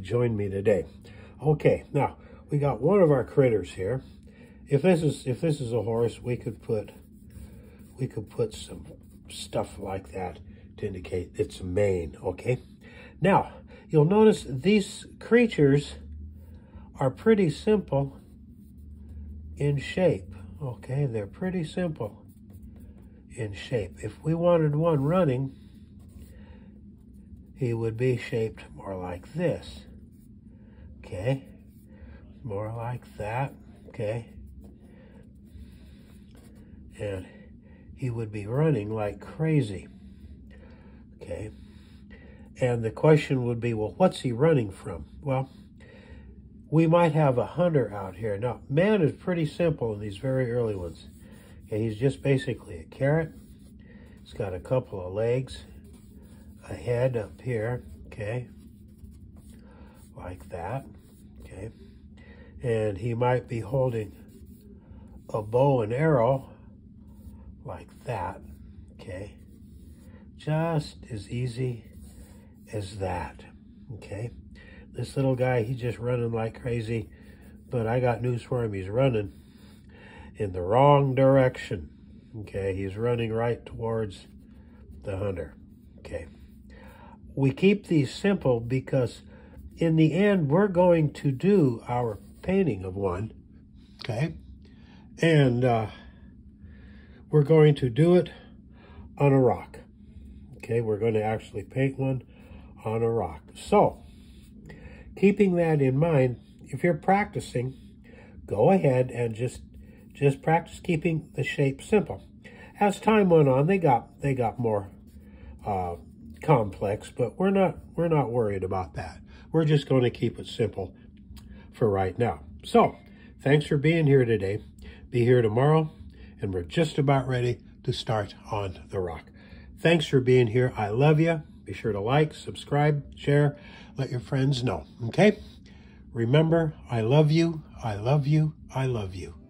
join me today. Okay, now we got one of our critters here. If this is if this is a horse, we could put we could put some stuff like that to indicate its mane, okay? Now, you'll notice these creatures are pretty simple in shape, okay? They're pretty simple in shape. If we wanted one running, he would be shaped more like this, okay? More like that, okay? And he would be running like crazy. Okay. And the question would be, well, what's he running from? Well, we might have a hunter out here. Now, man is pretty simple in these very early ones. He's just basically a carrot. He's got a couple of legs, a head up here, okay, like that, okay. And he might be holding a bow and arrow like that, okay? Just as easy as that, okay? This little guy, he's just running like crazy, but I got news for him. He's running in the wrong direction, okay? He's running right towards the hunter, okay? We keep these simple because in the end, we're going to do our painting of one, okay? And, uh, we're going to do it on a rock. Okay, we're going to actually paint one on a rock. So, keeping that in mind, if you're practicing, go ahead and just just practice keeping the shape simple. As time went on, they got they got more uh, complex, but we're not we're not worried about that. We're just going to keep it simple for right now. So, thanks for being here today. Be here tomorrow and we're just about ready to start on the rock. Thanks for being here. I love you. Be sure to like, subscribe, share, let your friends know, okay? Remember, I love you, I love you, I love you.